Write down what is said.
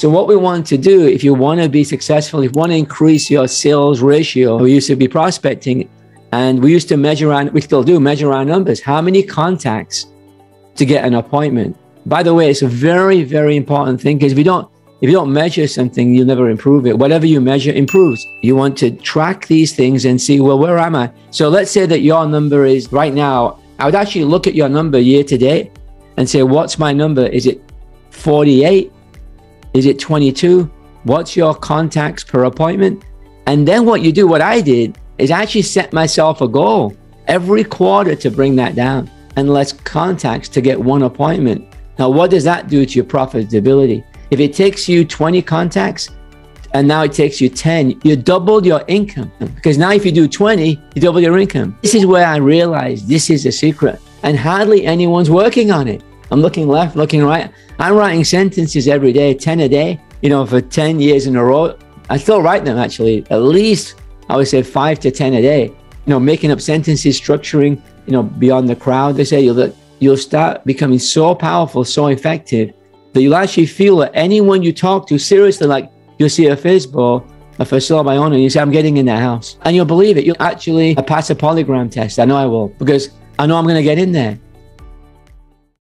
So what we want to do, if you want to be successful, if you want to increase your sales ratio, we used to be prospecting and we used to measure around, we still do measure our numbers. How many contacts to get an appointment? By the way, it's a very, very important thing because you don't, if you don't measure something, you'll never improve it. Whatever you measure improves. You want to track these things and see, well, where am I? So let's say that your number is right now, I would actually look at your number year to date and say, what's my number? Is it 48? Is it 22? What's your contacts per appointment? And then what you do, what I did, is actually set myself a goal every quarter to bring that down and less contacts to get one appointment. Now, what does that do to your profitability? If it takes you 20 contacts and now it takes you 10, you doubled your income. Because now if you do 20, you double your income. This is where I realized this is the secret and hardly anyone's working on it. I'm looking left, looking right. I'm writing sentences every day, 10 a day, you know, for 10 years in a row. I still write them actually, at least I would say five to 10 a day, you know, making up sentences, structuring, you know, beyond the crowd. They say you'll, you'll start becoming so powerful, so effective that you'll actually feel that anyone you talk to, seriously, like you'll see a FSBO, a for sale by owner, and you say, I'm getting in that house. And you'll believe it. You'll actually pass a polygraph test. I know I will, because I know I'm going to get in there.